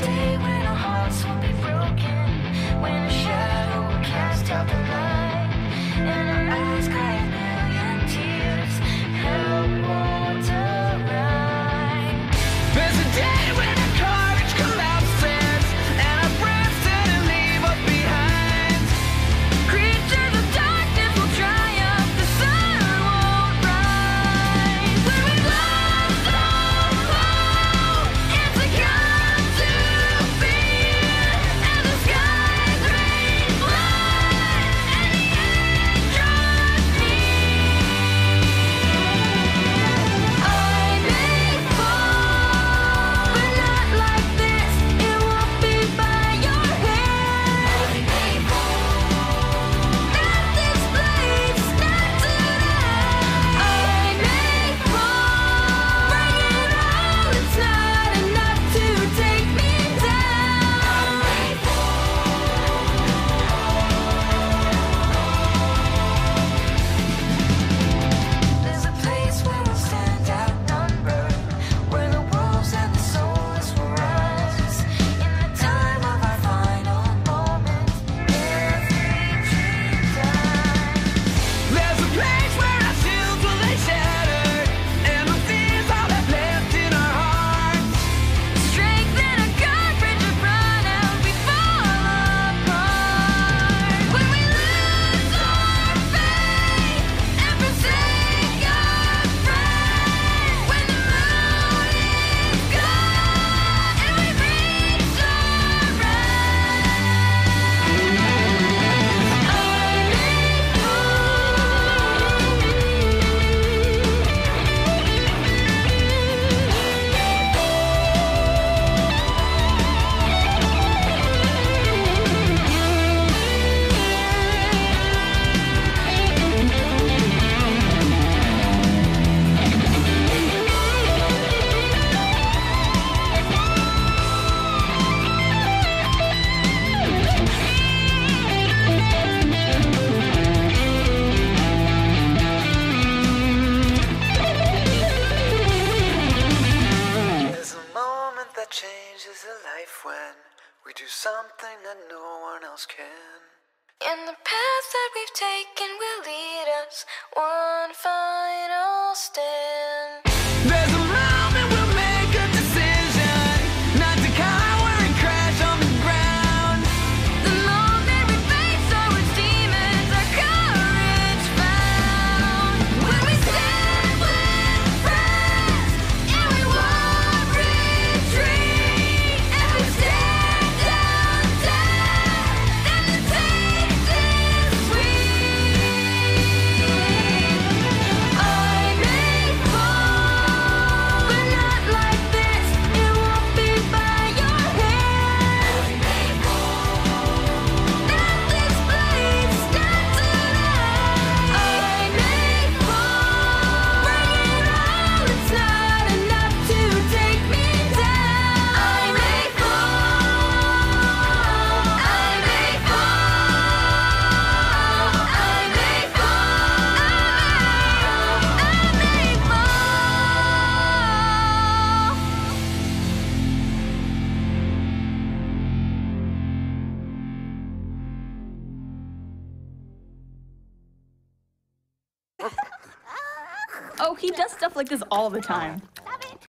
day that changes a life when we do something that no one else can. And the path that we've taken will lead us one. Oh, he does stuff like this all the time.